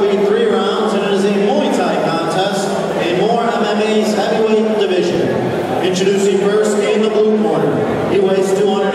be three rounds, and it is a Muay Thai contest in More MMA's heavyweight division. Introducing first in the blue corner. He weighs 230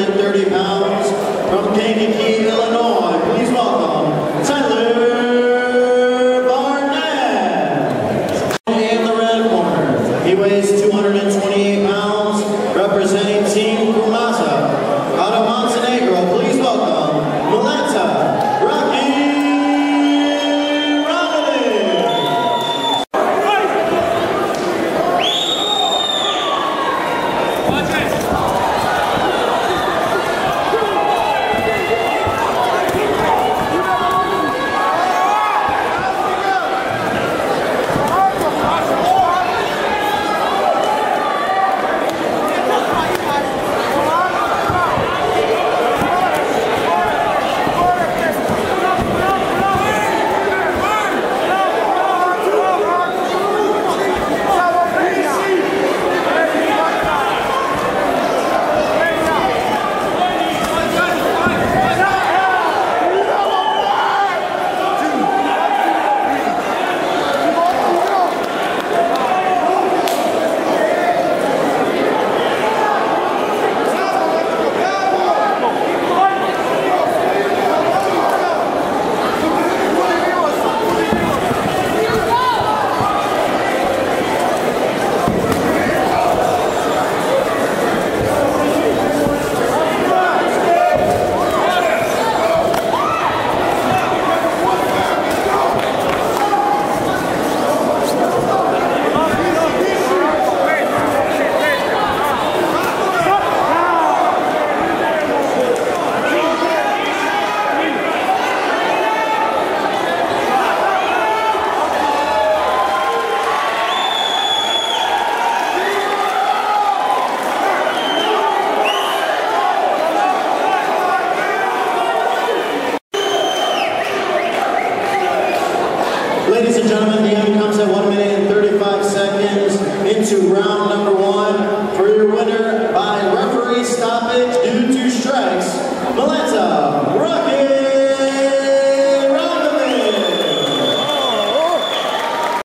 ladies and gentlemen, the end comes at 1 minute and 35 seconds into round number one. For your winner by referee stoppage due to strikes,